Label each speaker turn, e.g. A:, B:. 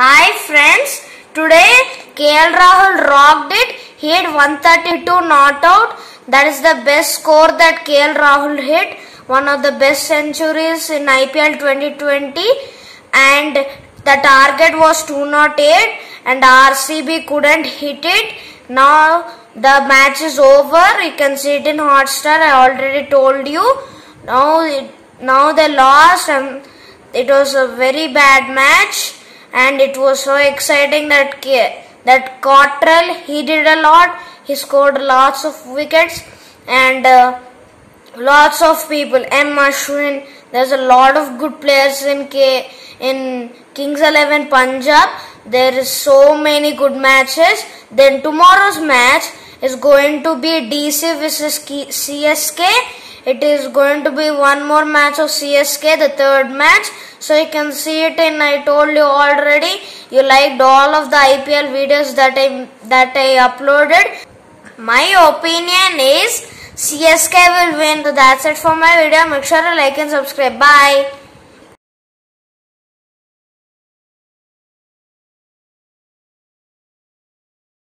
A: Hi friends, today KL Rahul rocked it. He hit 132 not out. That is the best score that KL Rahul hit. One of the best centuries in IPL 2020 and the target was 208 and RCB couldn't hit it. Now the match is over. You can see it in Hotstar. I already told you. Now it, now they lost and it was a very bad match and it was so exciting that that Cottrell he did a lot. He scored lots of wickets and uh, lots of people. M Ashwin. There's a lot of good players in K in Kings Eleven Punjab. There is so many good matches. Then tomorrow's match is going to be DC versus CSK. It is going to be one more match of CSK, the third match. So you can see it in. I told you already. You liked all of the IPL videos that I that I uploaded. My opinion is CSK will win. So that's it for my video. Make sure to like and subscribe. Bye.